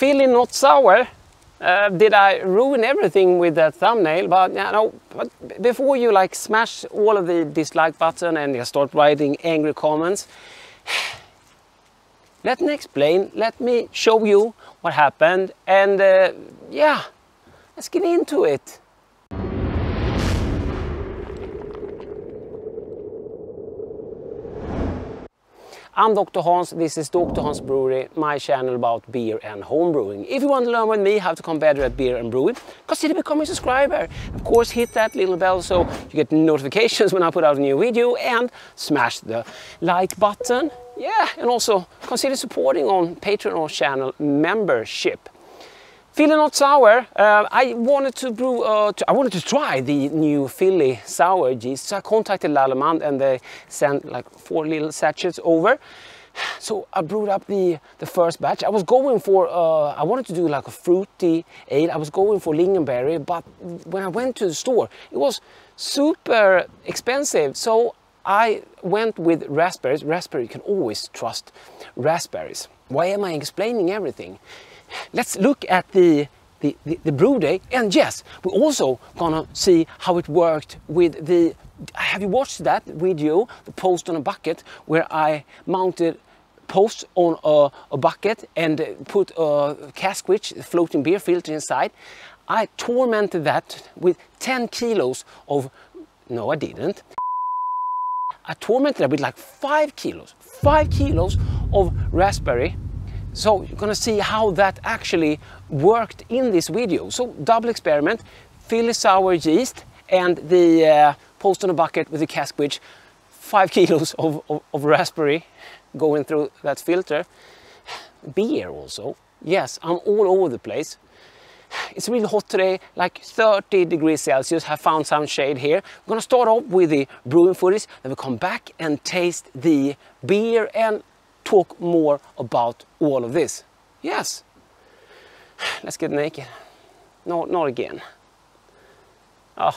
Feeling not sour. Uh, did I ruin everything with that thumbnail? But you know, but before you like smash all of the dislike button and you start writing angry comments, let me explain. Let me show you what happened, and uh, yeah, let's get into it. I'm Dr. Hans, this is Dr. Hans Brewery, my channel about beer and home brewing. If you want to learn with me how to become better at beer and brewing, consider becoming a subscriber. Of course, hit that little bell so you get notifications when I put out a new video and smash the like button. Yeah, and also consider supporting on Patreon or channel membership. Feeling not sour, uh, I wanted to brew, uh, I wanted to try the new Philly sour yeast. So I contacted Lallemand and they sent like four little sachets over. So I brewed up the, the first batch. I was going for, uh, I wanted to do like a fruity ale. I was going for lingonberry, but when I went to the store, it was super expensive. So I went with raspberries. Raspberry, you can always trust raspberries. Why am I explaining everything? Let's look at the, the, the, the brew day and yes, we're also gonna see how it worked with the, have you watched that video, the post on a bucket, where I mounted posts on a, a bucket and put a Cask Widge floating beer filter inside. I tormented that with 10 kilos of, no I didn't. I tormented it with like five kilos, five kilos of raspberry so you're gonna see how that actually worked in this video. So double experiment, Philly sour yeast and the uh, post on a bucket with the Cask Widge, five kilos of, of, of raspberry going through that filter. Beer also. Yes, I'm all over the place. It's really hot today, like 30 degrees Celsius. I found some shade here. I'm gonna start off with the brewing footage, then we'll come back and taste the beer and talk more about all of this. Yes. Let's get naked. No, not again. Oh.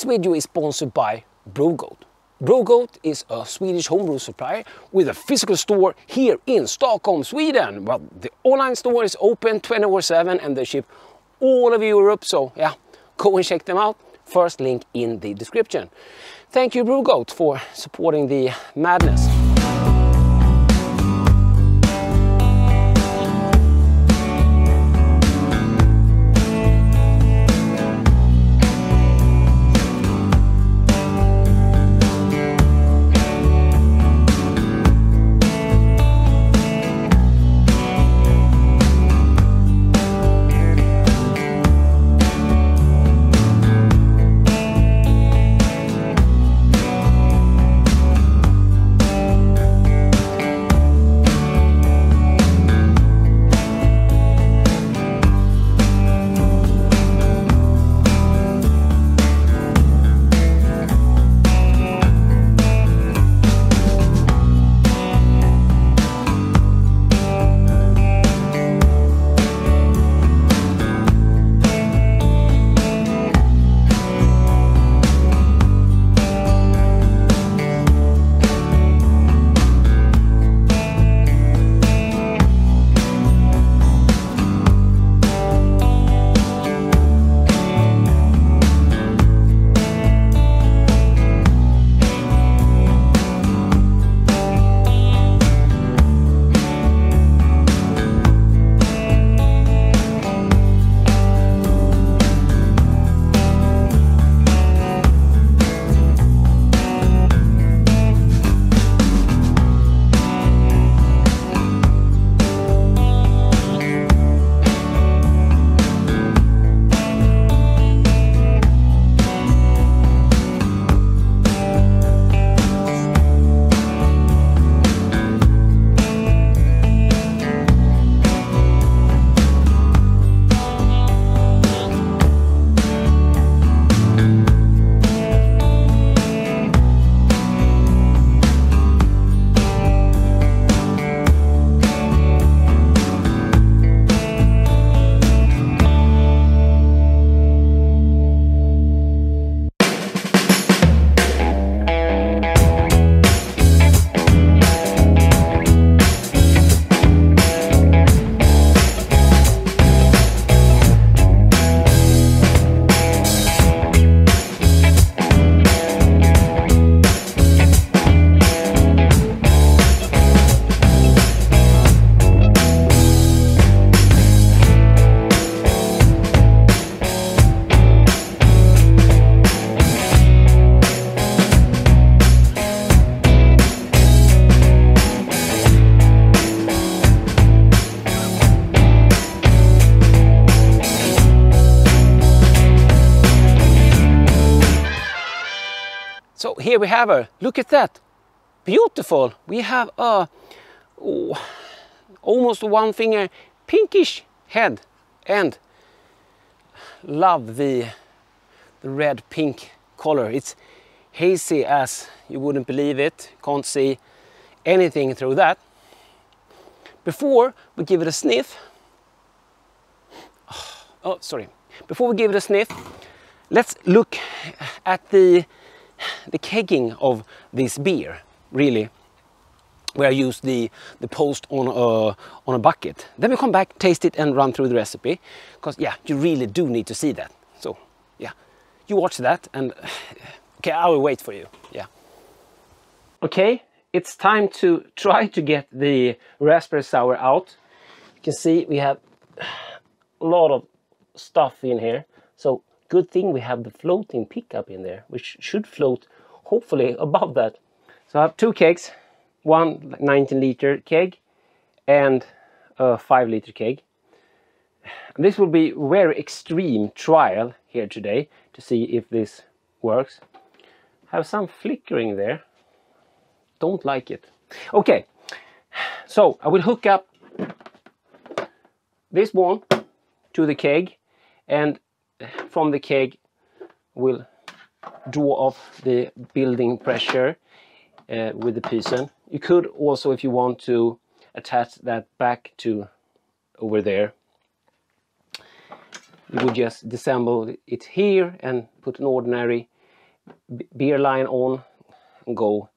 This video is sponsored by Brewgoat. Brewgoat is a Swedish homebrew supplier with a physical store here in Stockholm, Sweden. Well, the online store is open 24-7 and they ship all over Europe, so yeah, go and check them out. First link in the description. Thank you Brewgoat for supporting the madness. We have her. Look at that. Beautiful. We have a oh, almost one finger pinkish head and love the, the red pink color. It's hazy as you wouldn't believe it. Can't see anything through that. Before we give it a sniff, oh sorry, before we give it a sniff, let's look at the, the kegging of this beer, really where I use the, the post on a, on a bucket. Then we come back, taste it and run through the recipe. Because yeah, you really do need to see that. So yeah, you watch that and okay, I will wait for you, yeah. Okay, it's time to try to get the raspberry sour out. You can see we have a lot of stuff in here. So good thing we have the floating pickup in there, which should float hopefully above that. So I have two kegs one 19 liter keg and a 5 liter keg. This will be very extreme trial here today to see if this works. Have some flickering there. Don't like it. Okay, so I will hook up this one to the keg and from the keg will draw off the building pressure uh, with the Pysen. You could also, if you want to, attach that back to over there. You would just disassemble it here and put an ordinary beer line on and go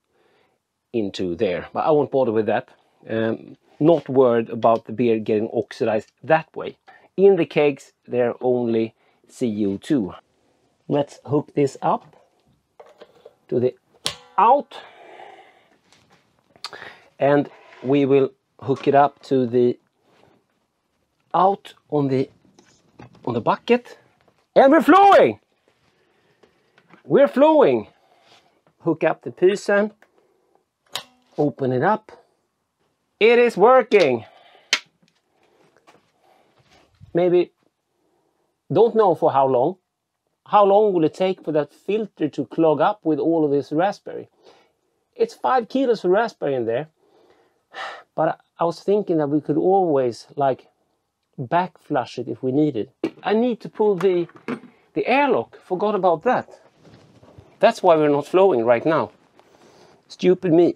into there. But I won't bother with that. Um, not worried about the beer getting oxidized that way. In the kegs, they're only CO2. Let's hook this up to the out. And we will hook it up to the out on the on the bucket. And we're flowing! We're flowing! Hook up the Pysen open it up. It is working! Maybe don't know for how long how long will it take for that filter to clog up with all of this raspberry it's five kilos of raspberry in there but I was thinking that we could always like back flush it if we needed. I need to pull the, the airlock, forgot about that. That's why we're not flowing right now. Stupid me.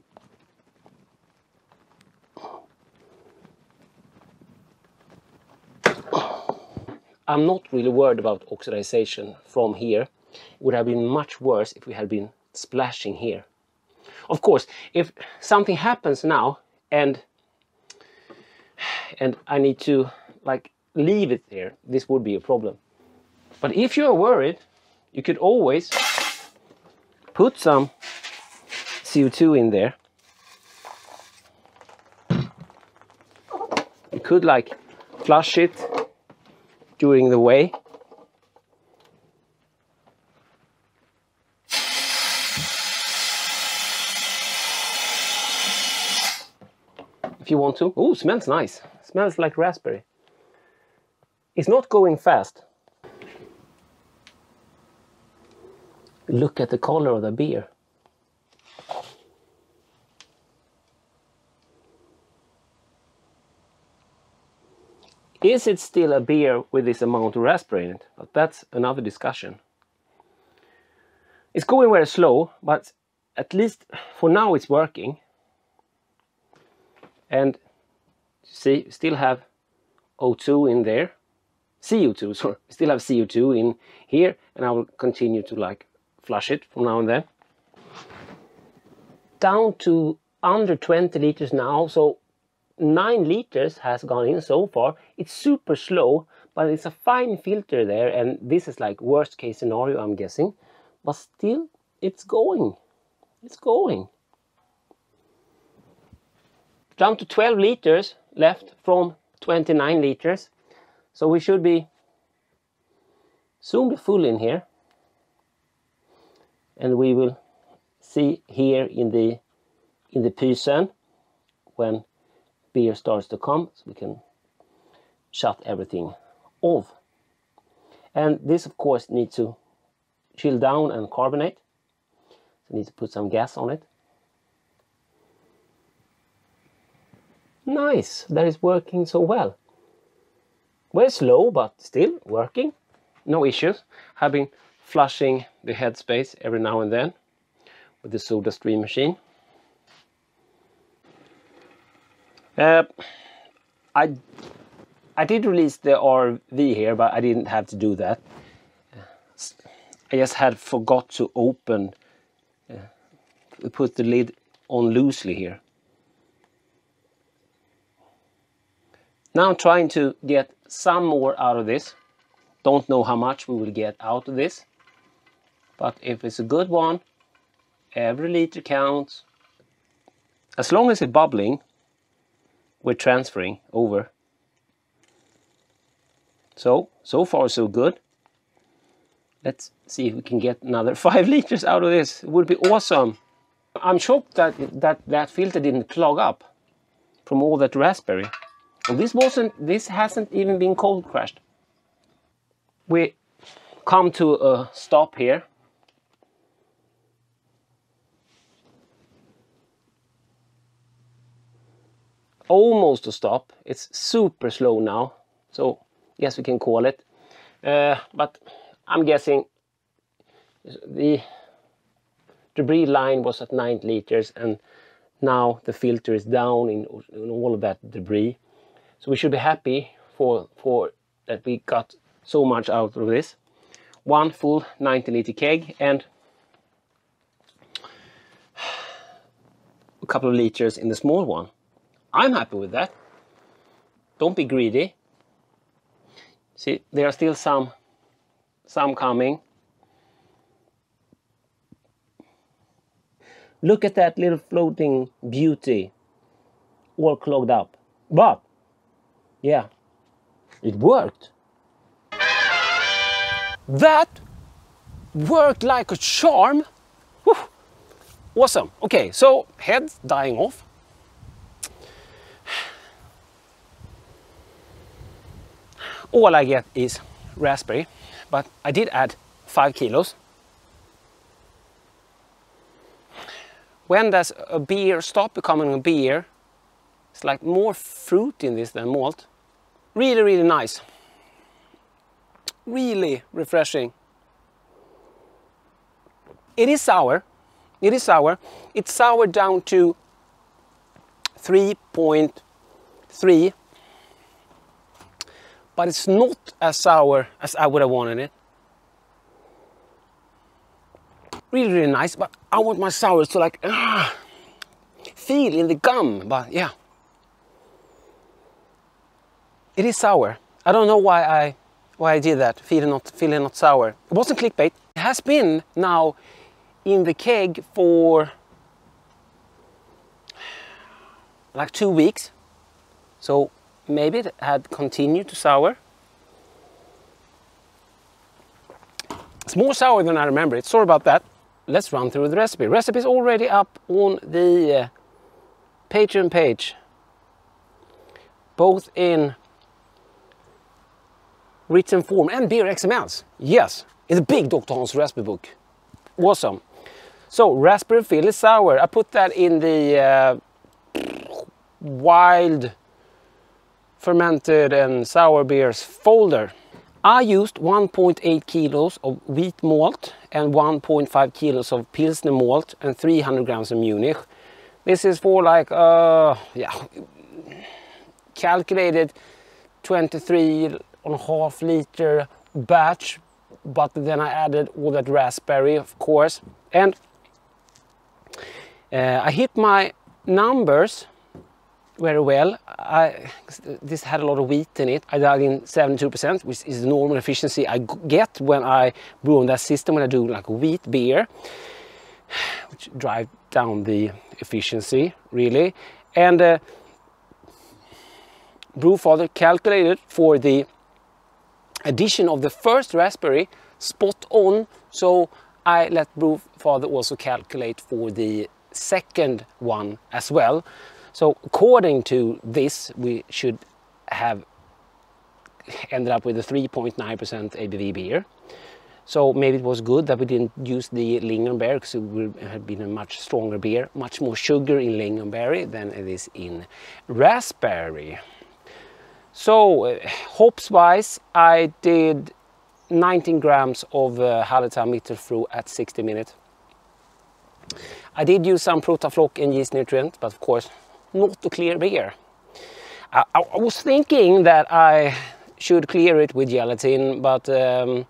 I'm not really worried about oxidization from here. It would have been much worse if we had been splashing here. Of course, if something happens now and and I need to like leave it there, this would be a problem. But if you're worried, you could always put some CO2 in there. You could like flush it during the way if you want to. Oh, smells nice. Smells like raspberry. It's not going fast. Look at the color of the beer. Is it still a beer with this amount of raspberry in it? But that's another discussion. It's going very slow, but at least for now it's working and see still have O2 in there CO2 sorry still have CO2 in here and I will continue to like flush it from now and then down to under 20 liters now so 9 liters has gone in so far it's super slow but it's a fine filter there and this is like worst case scenario I'm guessing but still it's going it's going down to 12 liters left from 29 liters. So we should be soon be full in here. And we will see here in the in the Pysen when beer starts to come so we can shut everything off. And this of course needs to chill down and carbonate. So need to put some gas on it. Nice, that is working so well. Very slow, but still working. No issues. Have been flushing the headspace every now and then with the soda stream machine. Uh, I I did release the RV here, but I didn't have to do that. I just had forgot to open, uh, put the lid on loosely here. Now I'm trying to get some more out of this. Don't know how much we will get out of this. But if it's a good one, every liter counts. As long as it's bubbling, we're transferring over. So, so far so good. Let's see if we can get another five liters out of this. It would be awesome. I'm shocked that that, that filter didn't clog up from all that raspberry. And this wasn't, this hasn't even been cold crashed. We come to a stop here. Almost a stop. It's super slow now. So yes, we can call it. Uh, but I'm guessing the debris line was at 9 liters and now the filter is down in, in all of that debris. So we should be happy for, for that we got so much out of this. One full 90 liter keg and a couple of liters in the small one. I'm happy with that. Don't be greedy. See, there are still some, some coming. Look at that little floating beauty, all clogged up. But yeah, it worked. That worked like a charm. Whew. Awesome. Okay, so head dying off. All I get is raspberry, but I did add five kilos. When does a beer stop becoming a beer? It's like more fruit in this than malt. Really, really nice. Really refreshing. It is sour. It is sour. It's sour down to 3.3 but it's not as sour as I would have wanted it. Really, really nice, but I want my sours to like ah, feel in the gum, but yeah. It is sour. I don't know why I why I did that, feeling not feeling not sour. It wasn't clickbait. It has been now in the keg for like two weeks. So maybe it had continued to sour. It's more sour than I remember it. Sorry about that. Let's run through the recipe. Recipe is already up on the uh, Patreon page. Both in written form and beer XMLs. Yes, it's a big Dr. Hans recipe book. Awesome. So raspberry Philly sour. I put that in the uh, wild fermented and sour beers folder. I used 1.8 kilos of wheat malt and 1.5 kilos of Pilsner malt and 300 grams of Munich. This is for like, uh, yeah, calculated 23 and a half liter batch, but then I added all that raspberry, of course. And uh, I hit my numbers very well. I, this had a lot of wheat in it. I dug in 72%, which is the normal efficiency I get when I brew on that system, when I do like wheat beer, which drive down the efficiency, really. And uh, Brewfather calculated for the addition of the first raspberry spot on, so I let Brewfather also calculate for the second one as well. So according to this, we should have ended up with a 3.9% ABV beer. So maybe it was good that we didn't use the lingonberry because it would have been a much stronger beer, much more sugar in lingonberry than it is in raspberry. So uh, hops wise, I did 19 grams of uh, Hallertau Mittelfrüh at 60 minutes. I did use some Protafloc and yeast nutrient, but of course not to clear beer. I, I, was thinking that I should clear it with gelatin, but um,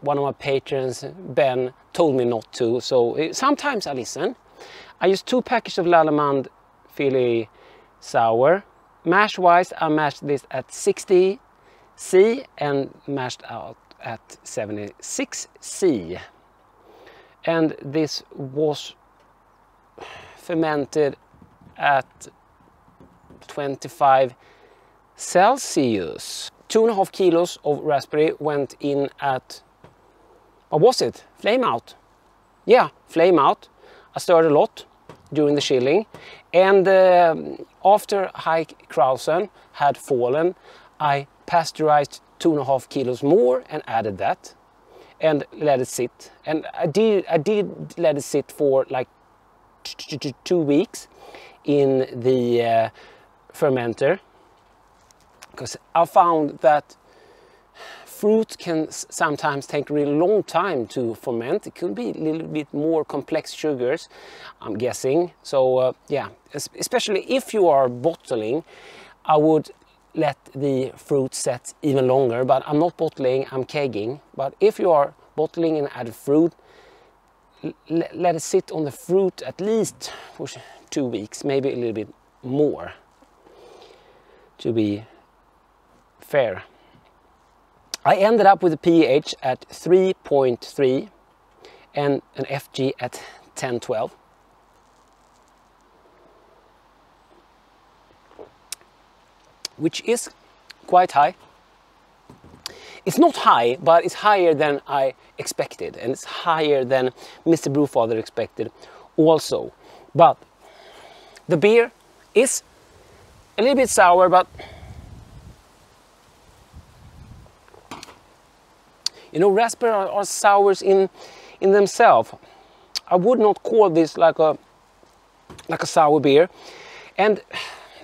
one of my patrons, Ben, told me not to. So uh, sometimes I listen. I use two packages of Lallemand Philly Sour. Mash wise, I mashed this at 60 C and mashed out at 76 C. And this was fermented at 25 Celsius. Two and a half kilos of raspberry went in at, what was it? Flame out. Yeah, flame out. I stirred a lot during the chilling. And uh, after High Krausen had fallen, I pasteurized two and a half kilos more and added that and let it sit. And I did, I did let it sit for like two weeks in the uh, fermenter because I found that fruit can sometimes take a really long time to ferment. It could be a little bit more complex sugars, I'm guessing. So uh, yeah, especially if you are bottling, I would let the fruit set even longer, but I'm not bottling, I'm kegging. But if you are bottling and add fruit, let it sit on the fruit at least for two weeks, maybe a little bit more to be fair. I ended up with a pH at 3.3 and an FG at 10-12. which is quite high. It's not high, but it's higher than I expected, and it's higher than Mr. Brewfather expected also. But the beer is a little bit sour, but you know, raspberry are, are sours in in themselves. I would not call this like a like a sour beer, and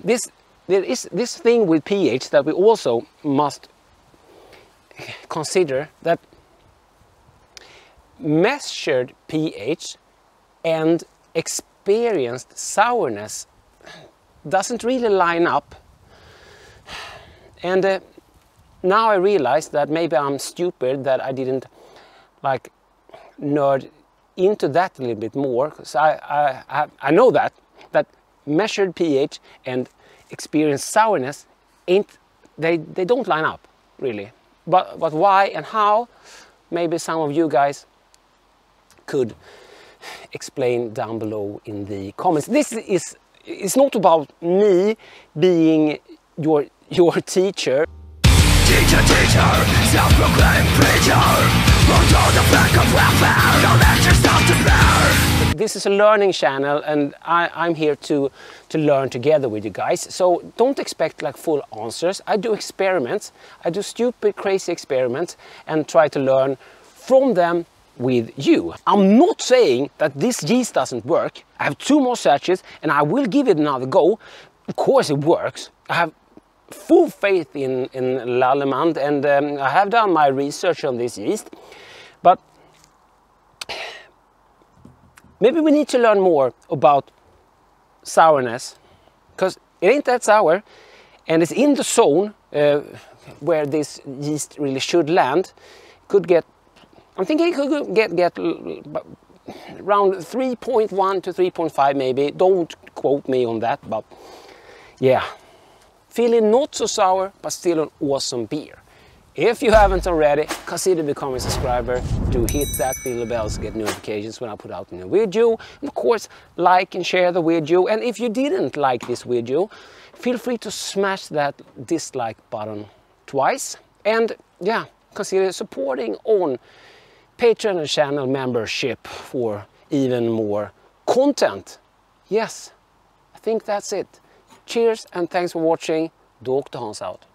this there is this thing with pH that we also must consider that measured pH and experienced sourness doesn't really line up. And uh, now I realize that maybe I'm stupid that I didn't like nerd into that a little bit more because I, I, I know that that measured pH and experienced sourness ain't they they don't line up really but but why and how maybe some of you guys could explain down below in the comments. This is it's not about me being your your teacher. Teacher teacher self-proclaimed preacher this is a learning channel and I, am here to, to learn together with you guys. So don't expect like full answers. I do experiments. I do stupid, crazy experiments and try to learn from them with you. I'm not saying that this yeast doesn't work. I have two more searches and I will give it another go. Of course it works. I have full faith in, in Lallemand and um, I have done my research on this yeast. But maybe we need to learn more about sourness because it ain't that sour and it's in the zone uh, where this yeast really should land. Could get, I'm thinking it could get, get around 3.1 to 3.5 maybe. Don't quote me on that, but yeah. Feeling not so sour, but still an awesome beer. If you haven't already, consider becoming a subscriber. Do hit that little bell to get notifications when I put out a new video. And of course, like and share the video. And if you didn't like this video, feel free to smash that dislike button twice. And yeah, consider supporting on Patreon and channel membership for even more content. Yes, I think that's it. Cheers and thanks for watching. Dr. Hans out.